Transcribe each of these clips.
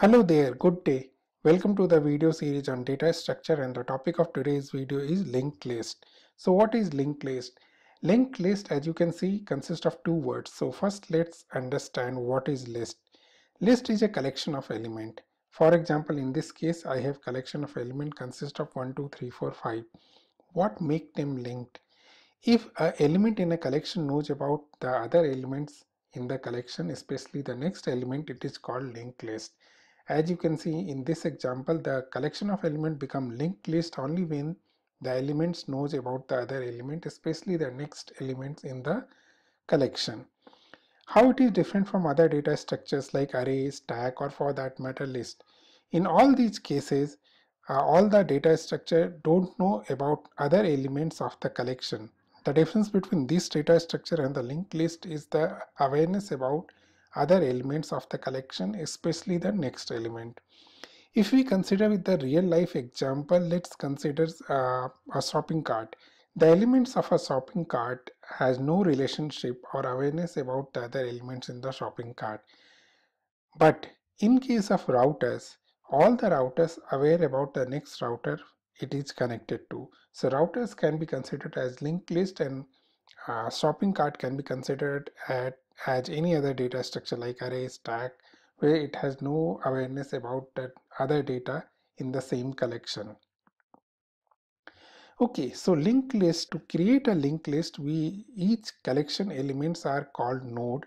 Hello there, good day. Welcome to the video series on data structure and the topic of today's video is linked list. So what is linked list? Linked list as you can see consists of two words. So first let's understand what is list. List is a collection of element. For example in this case I have collection of element consist of 1, 2, 3, 4, 5. What make them linked? If an element in a collection knows about the other elements in the collection especially the next element it is called linked list as you can see in this example, the collection of elements become linked list only when the elements knows about the other element, especially the next elements in the collection. How it is different from other data structures like array, stack or for that matter list. In all these cases, uh, all the data structure don't know about other elements of the collection. The difference between this data structure and the linked list is the awareness about other elements of the collection, especially the next element. If we consider with the real life example, let's consider uh, a shopping cart. The elements of a shopping cart has no relationship or awareness about the other elements in the shopping cart. But in case of routers, all the routers aware about the next router it is connected to. So routers can be considered as linked list and uh, shopping cart can be considered at as any other data structure like array stack where it has no awareness about that other data in the same collection? Okay so linked list to create a linked list we each collection elements are called node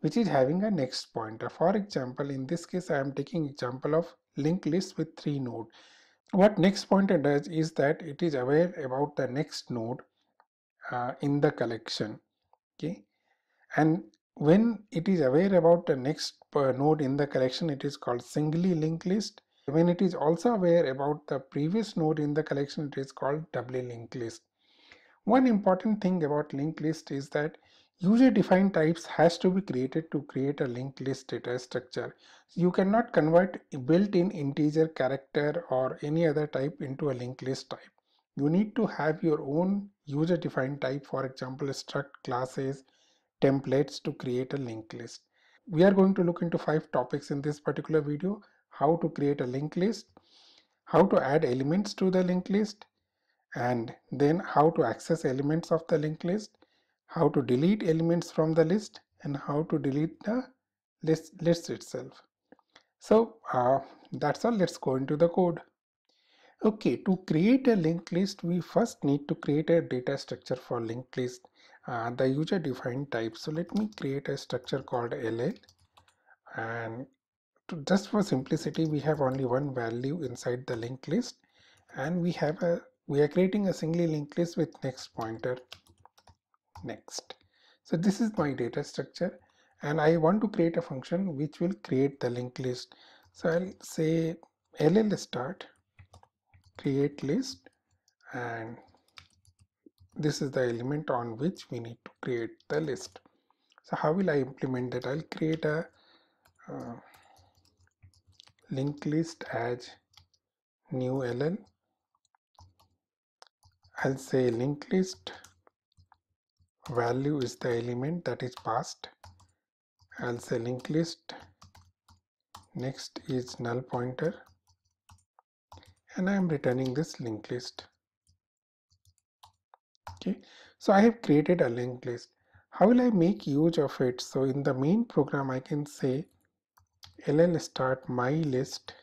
which is having a next pointer. For example in this case i am taking example of linked list with three node. What next pointer does is that it is aware about the next node uh, in the collection okay? And when it is aware about the next uh, node in the collection, it is called singly linked list. When it is also aware about the previous node in the collection, it is called doubly linked list. One important thing about linked list is that user defined types has to be created to create a linked list data structure. You cannot convert built-in integer character or any other type into a linked list type. You need to have your own user defined type, for example, struct classes, templates to create a linked list. We are going to look into five topics in this particular video. How to create a linked list, how to add elements to the linked list, and then how to access elements of the linked list, how to delete elements from the list, and how to delete the list, list itself. So uh, that's all. Let's go into the code. Okay, to create a linked list, we first need to create a data structure for linked list uh, the user defined type. So let me create a structure called ll and to, just for simplicity we have only one value inside the linked list. And we have a we are creating a singly linked list with next pointer. Next. So this is my data structure. And I want to create a function which will create the linked list. So I'll say ll star create list and this is the element on which we need to create the list. So how will I implement that I'll create a uh, linked list as new ll I'll say linked list value is the element that is passed. I'll say linked list next is null pointer. And I am returning this linked list okay so I have created a linked list. How will I make use of it? So in the main program I can say ll star my list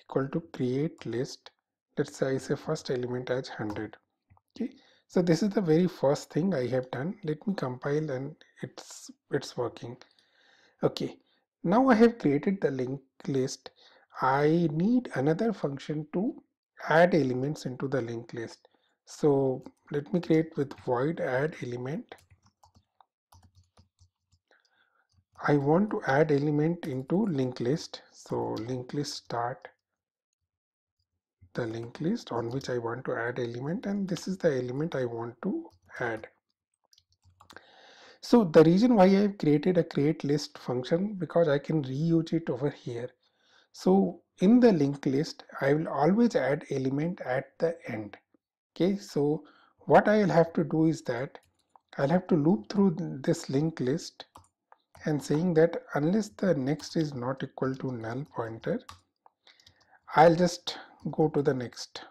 equal to create list. Let's say I say first element as 100 okay so this is the very first thing I have done. Let me compile and it's it's working. Okay now I have created the linked list. I need another function to add elements into the linked list so let me create with void add element. I want to add element into linked list. So linked list star the linked list on which I want to add element and this is the element I want to add. So the reason why I have created a create list function because I can reuse it over here. So in the linked list I will always add element at the end okay so what I'll have to do is that I'll have to loop through this linked list and saying that unless the next is not equal to null pointer I'll just go to the next.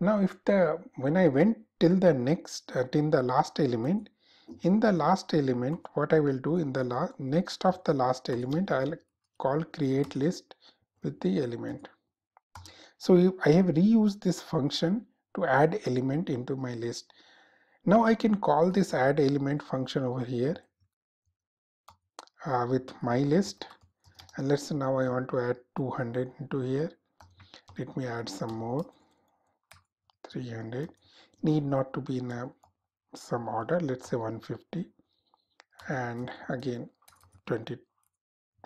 Now if the when I went till the next uh, till the last element in the last element what I will do in the last next of the last element I'll call create list with the element. So I have reused this function to add element into my list now I can call this add element function over here uh, with my list. And let's say now I want to add 200 into here. Let me add some more. 300 need not to be in a, some order. Let's say 150 and again 22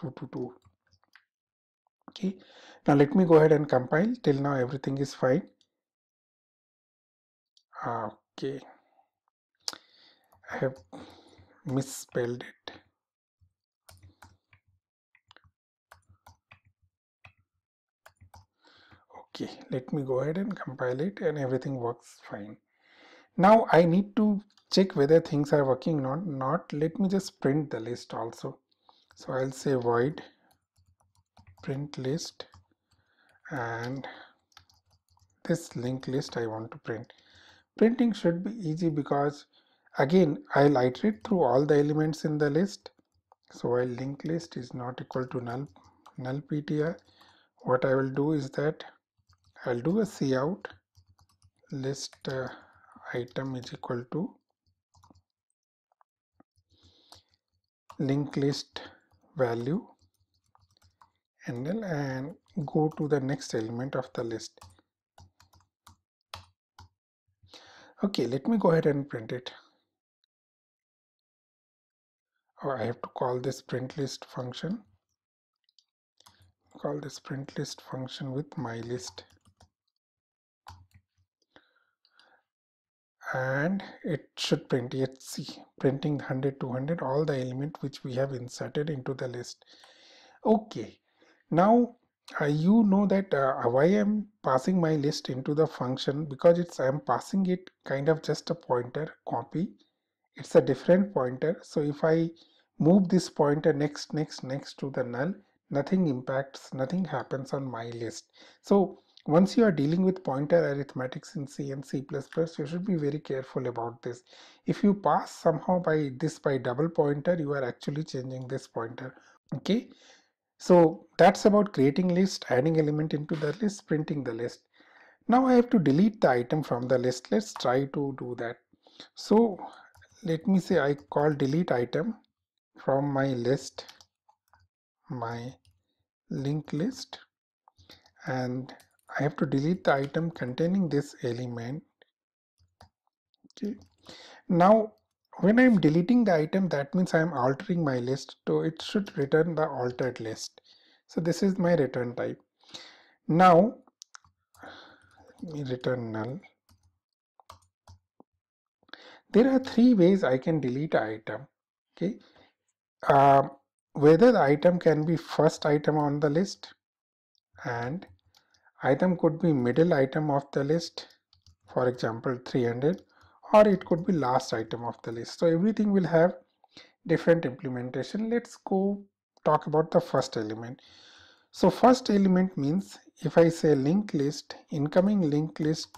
to 2 okay. Now let me go ahead and compile. Till now everything is fine. Okay. I have misspelled it. Okay. Let me go ahead and compile it and everything works fine. Now I need to check whether things are working or not. Let me just print the list also. So I'll say void print list and this linked list I want to print. Printing should be easy because again I'll iterate through all the elements in the list. So while linked list is not equal to null null ptr what I will do is that I'll do a cout. List uh, item is equal to linked list value and then and go to the next element of the list. Okay let me go ahead and print it. Oh, I have to call this print list function. Call this print list function with my list. And it should print see printing 100 200 all the element which we have inserted into the list. Okay now uh, you know that uh, why I'm passing my list into the function? Because it's I'm passing it kind of just a pointer copy. It's a different pointer. So if I move this pointer next next next to the null nothing impacts nothing happens on my list. So once you are dealing with pointer arithmetics in C and C++ you should be very careful about this. If you pass somehow by this by double pointer you are actually changing this pointer. Okay so that's about creating list, adding element into the list, printing the list. Now I have to delete the item from the list. Let's try to do that. So let me say I call delete item from my list, my link list and I have to delete the item containing this element. Okay. Now when I'm deleting the item that means I'm altering my list so it should return the altered list. So this is my return type. Now let me return null. There are three ways I can delete item okay? Uh, whether the item can be first item on the list and item could be middle item of the list for example 300 or it could be last item of the list. So everything will have different implementation. Let's go talk about the first element. So first element means if I say link list incoming link list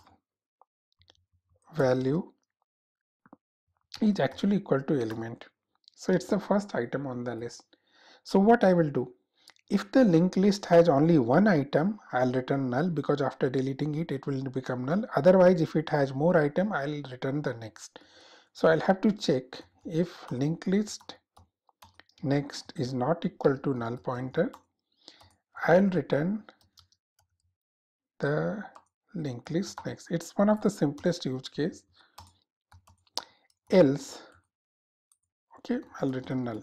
value is actually equal to element. So it's the first item on the list. So what I will do if the linked list has only one item, I'll return null because after deleting it, it will become null. Otherwise, if it has more item, I'll return the next. So I'll have to check if linked list next is not equal to null pointer, I'll return the linked list next. It's one of the simplest use case. Else, okay, I'll return null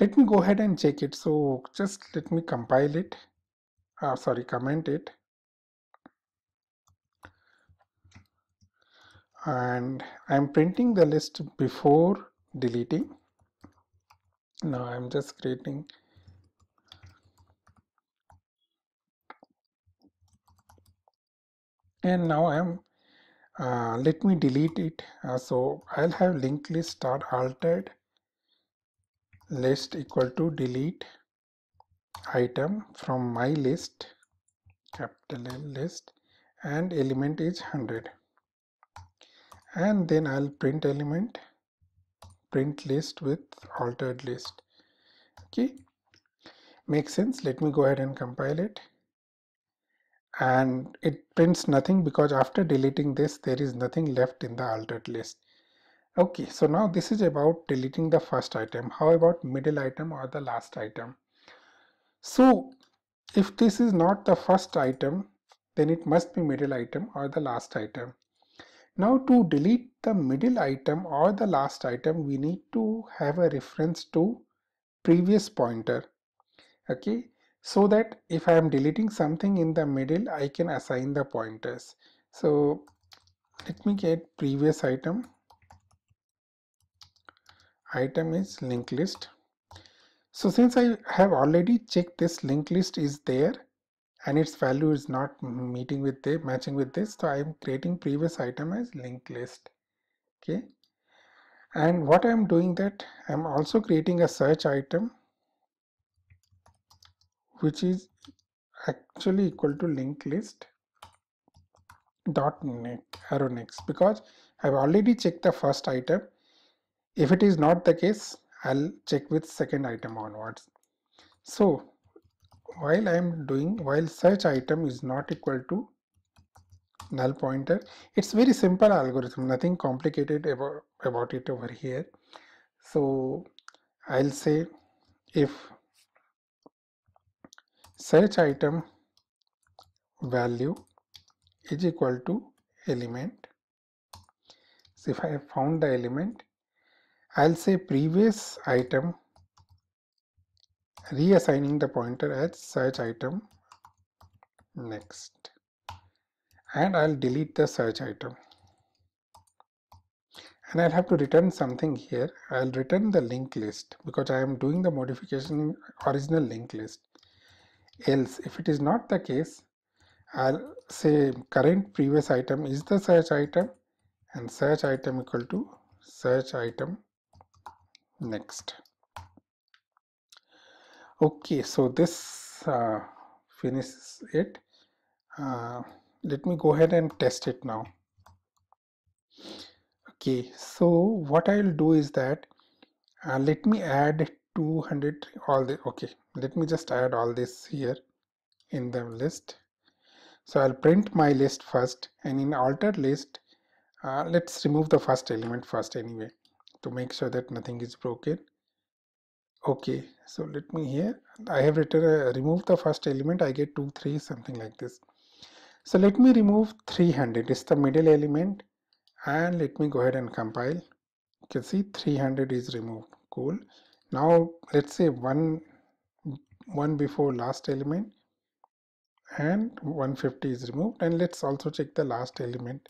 let me go ahead and check it. So just let me compile it. Uh, sorry comment it. And I'm printing the list before deleting. Now I'm just creating. And now I'm uh, let me delete it. Uh, so I'll have linked list star altered list equal to delete item from my list capital L list and element is 100 and then I'll print element print list with altered list. Okay? Makes sense? Let me go ahead and compile it. And it prints nothing because after deleting this there is nothing left in the altered list okay so now this is about deleting the first item. How about middle item or the last item? So if this is not the first item then it must be middle item or the last item. Now to delete the middle item or the last item we need to have a reference to previous pointer. Okay so that if I am deleting something in the middle I can assign the pointers. So let me get previous item item is linked list. So since I have already checked this linked list is there and its value is not meeting with the matching with this so I am creating previous item as linked list. Okay. And what I am doing that I am also creating a search item which is actually equal to linked list dot arrow next because I've already checked the first item if it is not the case I'll check with second item onwards. So while I'm doing while search item is not equal to null pointer it's very simple algorithm nothing complicated about, about it over here. So I'll say if search item value is equal to element. So if I have found the element I'll say previous item reassigning the pointer as search item next. And I'll delete the search item. And I'll have to return something here. I'll return the linked list because I am doing the modification in original linked list. Else if it is not the case I'll say current previous item is the search item and search item equal to search item next. Okay so this uh, finishes it. Uh, let me go ahead and test it now. Okay so what I'll do is that uh, let me add 200 all the okay let me just add all this here in the list. So I'll print my list first and in altered list uh, let's remove the first element first anyway to make sure that nothing is broken. Okay so let me here I have written uh, remove the first element I get 2 3 something like this. So let me remove 300 it's the middle element. And let me go ahead and compile. You can see 300 is removed. Cool. Now let's say one one before last element. And 150 is removed. And let's also check the last element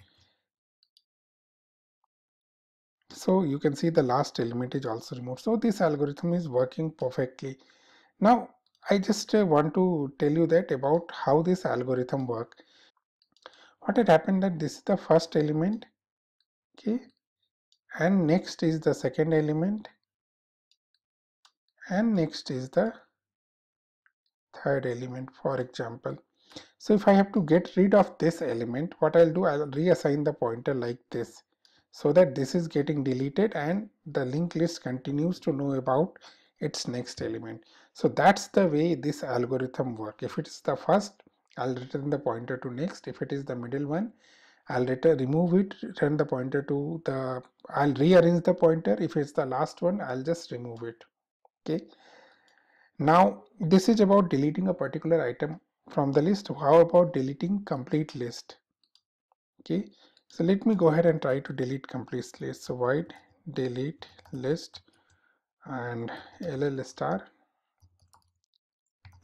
so you can see the last element is also removed. So this algorithm is working perfectly. Now I just uh, want to tell you that about how this algorithm work. What had happened that this is the first element okay? And next is the second element. And next is the third element for example. So if I have to get rid of this element what I'll do I'll reassign the pointer like this so that this is getting deleted and the linked list continues to know about its next element. So that's the way this algorithm work. If it's the first I'll return the pointer to next. If it is the middle one I'll return remove it return the pointer to the I'll rearrange the pointer. If it's the last one I'll just remove it. Okay. Now this is about deleting a particular item from the list. How about deleting complete list? Okay so let me go ahead and try to delete complete list so void delete list and ll star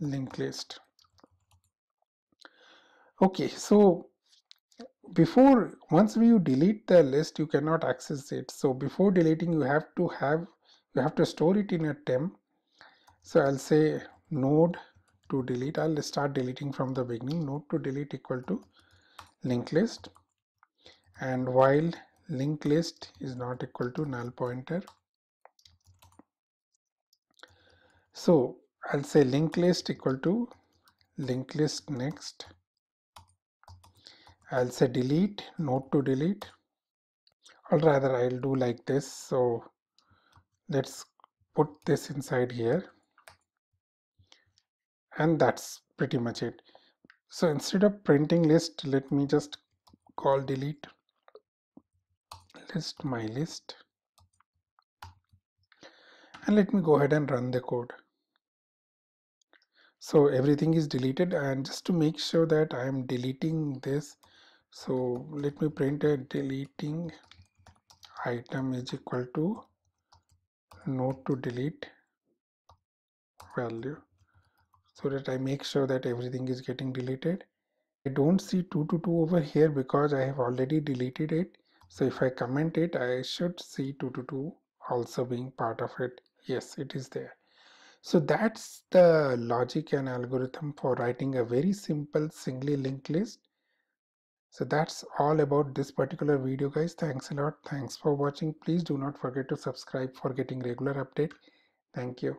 linked list. Okay so before once you delete the list you cannot access it. So before deleting you have to have you have to store it in a temp. So I'll say node to delete. I'll start deleting from the beginning. Node to delete equal to linked list and while linked list is not equal to null pointer. So I'll say linked list equal to linked list next. I'll say delete node to delete. Or rather I'll do like this. So let's put this inside here. And that's pretty much it. So instead of printing list let me just call delete list my list. And let me go ahead and run the code. So everything is deleted and just to make sure that I am deleting this so let me print a deleting item is equal to node to delete value so that I make sure that everything is getting deleted. I don't see 222 over here because I have already deleted it so if I comment it I should see 222 also being part of it. Yes it is there. So that's the logic and algorithm for writing a very simple singly linked list. So that's all about this particular video guys. Thanks a lot. Thanks for watching. Please do not forget to subscribe for getting regular update. Thank you